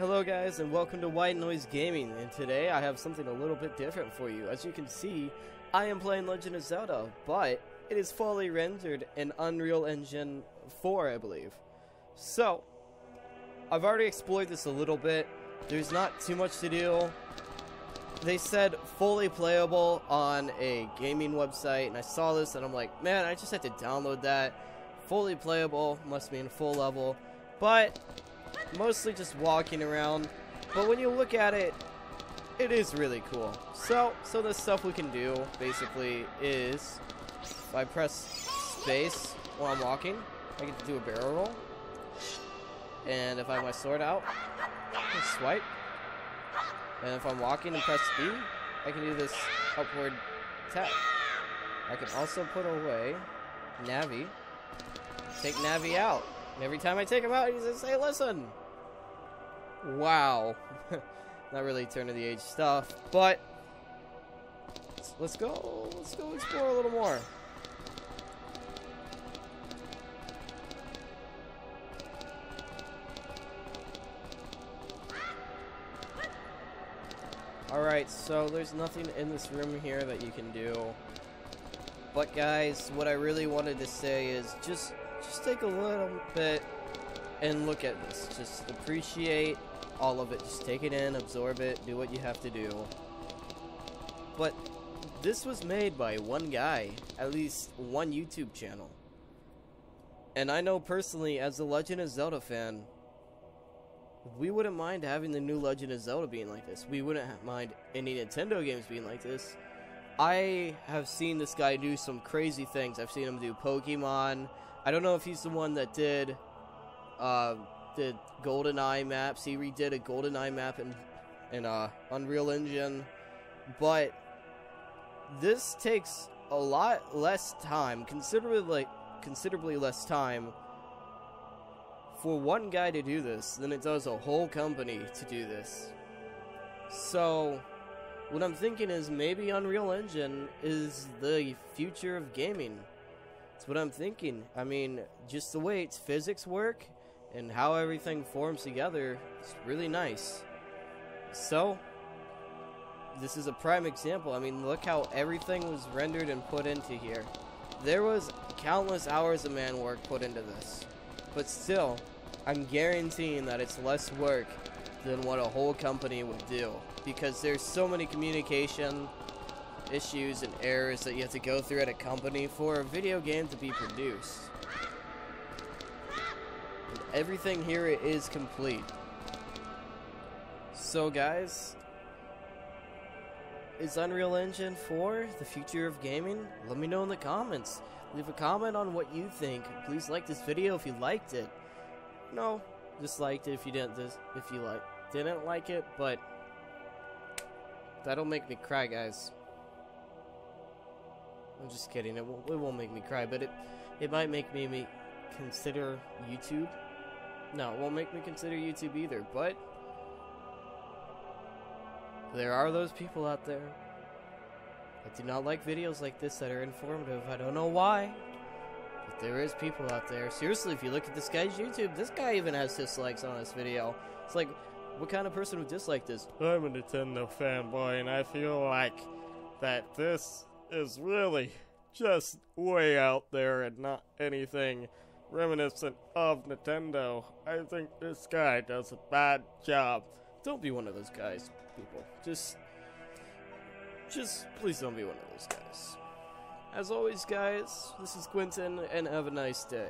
Hello guys and welcome to White Noise Gaming and today I have something a little bit different for you. As you can see, I am playing Legend of Zelda, but it is fully rendered in Unreal Engine 4, I believe. So, I've already explored this a little bit. There's not too much to do. They said fully playable on a gaming website and I saw this and I'm like, man, I just had to download that. Fully playable, must mean full level. But mostly just walking around. But when you look at it, it is really cool. So, so the stuff we can do basically is if I press space while I'm walking, I get to do a barrel roll. And if I have my sword out, I swipe. And if I'm walking and press B, I can do this upward tap. I can also put away Navi, take Navi out. Every time I take him out, he says, hey, listen. Wow. Not really turn of the age stuff, but let's go, let's go explore a little more. Alright, so there's nothing in this room here that you can do. But guys, what I really wanted to say is just just take a little bit and look at this. Just appreciate all of it. Just take it in, absorb it, do what you have to do. But this was made by one guy, at least one YouTube channel. And I know personally, as a Legend of Zelda fan, we wouldn't mind having the new Legend of Zelda being like this. We wouldn't mind any Nintendo games being like this. I have seen this guy do some crazy things. I've seen him do Pokemon. I don't know if he's the one that did uh, the GoldenEye maps. He redid a GoldenEye map in in uh, Unreal Engine, but this takes a lot less time, considerably considerably less time for one guy to do this than it does a whole company to do this. So, what I'm thinking is maybe Unreal Engine is the future of gaming. That's what I'm thinking. I mean, just the way its physics work and how everything forms together, it's really nice. So, this is a prime example. I mean, look how everything was rendered and put into here. There was countless hours of man work put into this. But still, I'm guaranteeing that it's less work than what a whole company would do. Because there's so many communication issues and errors that you have to go through at a company for a video game to be produced. And everything here is complete. So guys, is Unreal Engine 4 the future of gaming? Let me know in the comments. Leave a comment on what you think. Please like this video if you liked it. No, disliked it if you didn't if you like didn't like it, but that'll make me cry, guys. I'm just kidding. It won't, it won't make me cry, but it it might make me, me consider YouTube. No, it won't make me consider YouTube either, but there are those people out there that do not like videos like this that are informative. I don't know why. But there is people out there. Seriously, if you look at this guy's YouTube, this guy even has dislikes on this video. It's like, what kind of person would dislike this? I'm a Nintendo fanboy, and I feel like that this is really just way out there and not anything reminiscent of Nintendo. I think this guy does a bad job. Don't be one of those guys, people. Just, just please don't be one of those guys. As always, guys, this is Quentin, and have a nice day.